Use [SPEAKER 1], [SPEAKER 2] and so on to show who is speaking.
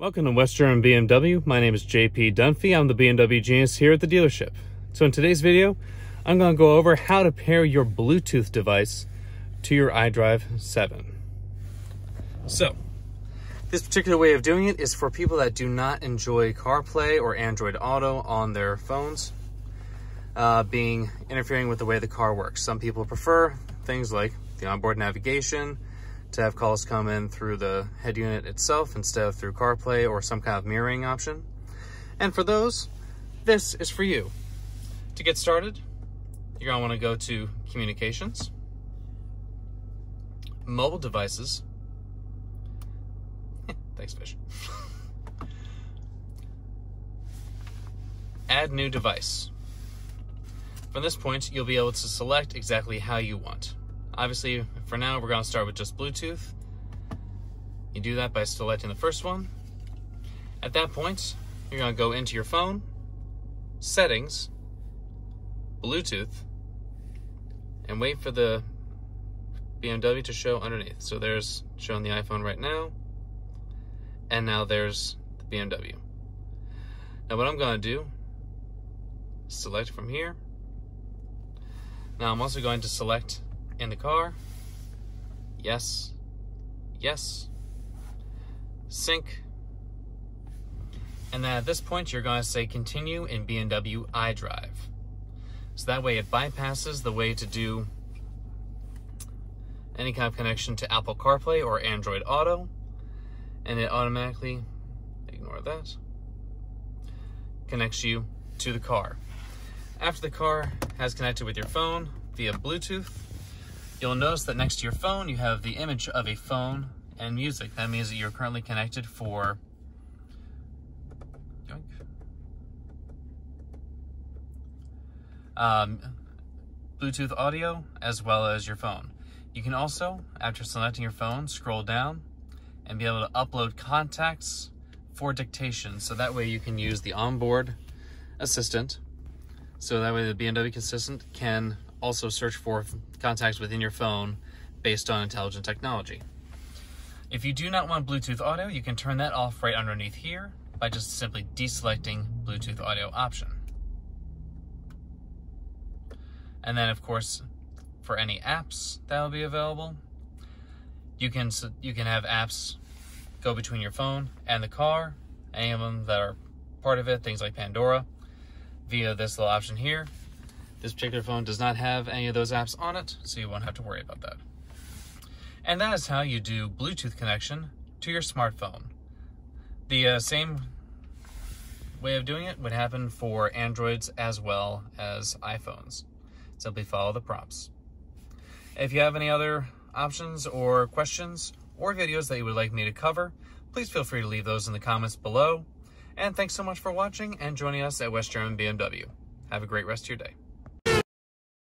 [SPEAKER 1] Welcome to West German BMW. My name is JP Dunphy. I'm the BMW genius here at the dealership. So in today's video, I'm going to go over how to pair your Bluetooth device to your iDrive 7. So, this particular way of doing it is for people that do not enjoy CarPlay or Android Auto on their phones, uh, being interfering with the way the car works. Some people prefer things like the onboard navigation, to have calls come in through the head unit itself instead of through CarPlay or some kind of mirroring option. And for those, this is for you. To get started, you're gonna wanna go to Communications, Mobile Devices, thanks fish, Add New Device. From this point, you'll be able to select exactly how you want. Obviously, for now, we're going to start with just Bluetooth. You do that by selecting the first one. At that point, you're going to go into your phone, Settings, Bluetooth, and wait for the BMW to show underneath. So there's showing the iPhone right now, and now there's the BMW. Now what I'm going to do, select from here. Now I'm also going to select in the car. Yes. Yes. Sync. And then at this point, you're going to say continue in BMW iDrive. So that way it bypasses the way to do any kind of connection to Apple CarPlay or Android Auto. And it automatically, ignore that, connects you to the car. After the car has connected with your phone via Bluetooth, You'll notice that next to your phone, you have the image of a phone and music. That means that you're currently connected for um, Bluetooth audio as well as your phone. You can also, after selecting your phone, scroll down and be able to upload contacts for dictation. So that way you can use the onboard assistant. So that way the BMW assistant can also search for contacts within your phone based on intelligent technology. If you do not want Bluetooth audio, you can turn that off right underneath here by just simply deselecting Bluetooth audio option. And then of course, for any apps that will be available, you can you can have apps go between your phone and the car, any of them that are part of it, things like Pandora, via this little option here. This particular phone does not have any of those apps on it, so you won't have to worry about that. And that is how you do Bluetooth connection to your smartphone. The uh, same way of doing it would happen for Androids as well as iPhones. Simply follow the prompts. If you have any other options or questions or videos that you would like me to cover, please feel free to leave those in the comments below. And thanks so much for watching and joining us at West German BMW. Have a great rest of your day.